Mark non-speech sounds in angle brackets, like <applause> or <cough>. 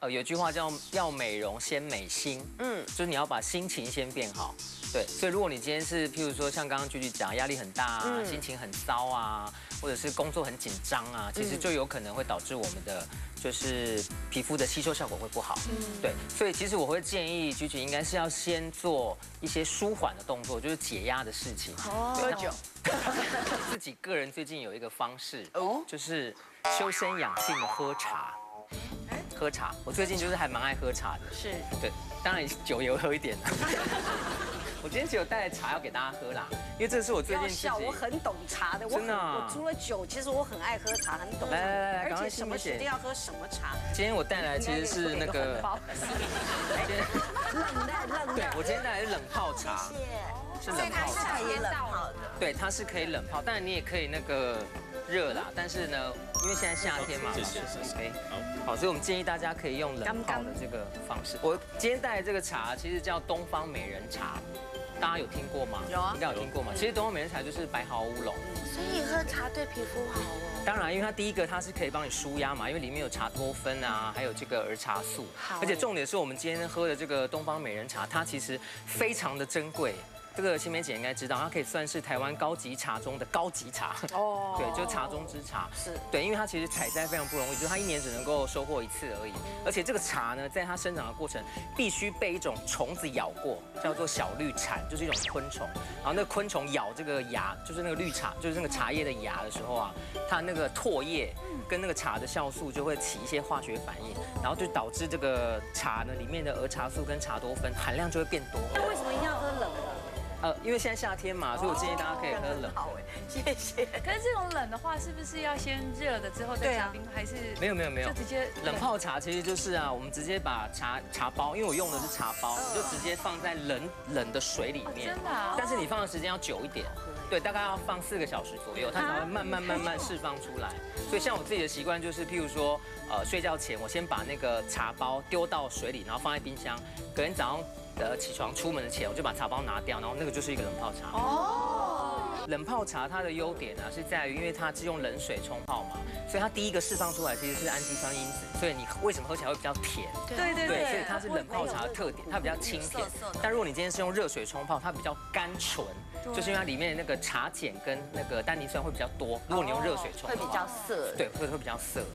呃，有句话叫“要美容先美心”，嗯，就是你要把心情先变好。对，所以如果你今天是譬如说像刚刚句句讲，压力很大啊，心情很糟啊，或者是工作很紧张啊，其实就有可能会导致我们的就是皮肤的吸收效果会不好。嗯，对，所以其实我会建议句句应该是要先做一些舒缓的动作，就是解压的事情。哦，喝酒。<laughs> 自己个人最近有一个方式，哦，就是修身养性的喝茶。喝茶，我最近就是还蛮爱喝茶的。是，对，当然酒也会喝一点。<laughs> 我今天只有带茶要给大家喝啦，因为这是我最近笑，我很懂茶的，真的。我除了酒，其实我很爱喝茶，很懂。来来来，而且什么时间要喝什么茶。今天我带来其实是那个。<laughs> <laughs> 冷的冷的。对，我今天带来是冷泡茶。谢谢。是冷泡茶，也冷泡的。对，它是可以冷泡，但你也可以那个热啦。但是呢，因为现在夏天嘛，谢谢谢谢。好，好，所以我们建议大家可以用冷泡的这个方式。我今天带的这个茶其实叫东方美人茶。大家有听过吗？有啊，应该有听过吗？其实东方美人茶就是白毫乌龙，所以喝茶对皮肤好哦。当然，因为它第一个它是可以帮你舒压嘛，因为里面有茶多酚啊，还有这个儿茶素。而且重点是我们今天喝的这个东方美人茶，它其实非常的珍贵。这个新梅姐应该知道，它可以算是台湾高级茶中的高级茶哦。<laughs> 对，就是茶中之茶。是对，因为它其实采摘非常不容易，就是它一年只能够收获一次而已。而且这个茶呢，在它生长的过程，必须被一种虫子咬过，叫做小绿蝉，就是一种昆虫。然后那个昆虫咬这个芽，就是那个绿茶，就是那个茶叶的芽的时候啊，它那个唾液跟那个茶的酵素就会起一些化学反应，然后就导致这个茶呢里面的儿茶素跟茶多酚含量就会变多。那为什么一定要喝冷的？呃，因为现在夏天嘛，所以我建议大家可以喝冷。好哎，谢谢。<laughs> 可是这种冷的话，是不是要先热的之后再加冰，还是没有没有没有，就直接冷泡茶？其实就是啊，我们直接把茶茶包，因为我用的是茶包，你就直接放在冷冷的水里面。真的。但是你放的时间要久一点，对，大概要放四个小时左右，它才会慢慢慢慢释放出来。所以像我自己的习惯就是，譬如说，呃，睡觉前我先把那个茶包丢到水里，然后放在冰箱，隔天早上。呃，起床出门的前，我就把茶包拿掉，然后那个就是一个冷泡茶。哦，冷泡茶它的优点呢是在于，因为它是用冷水冲泡嘛，所以它第一个释放出来其实是氨基酸因子，所以你为什么喝起来会比较甜？对对对，所以它是冷泡茶的特点，它比较清甜。但如果你今天是用热水冲泡，它比较甘醇，就是因为它里面的那个茶碱跟那个单宁酸会比较多。如果你用热水冲，会比较涩。对，会会比较涩。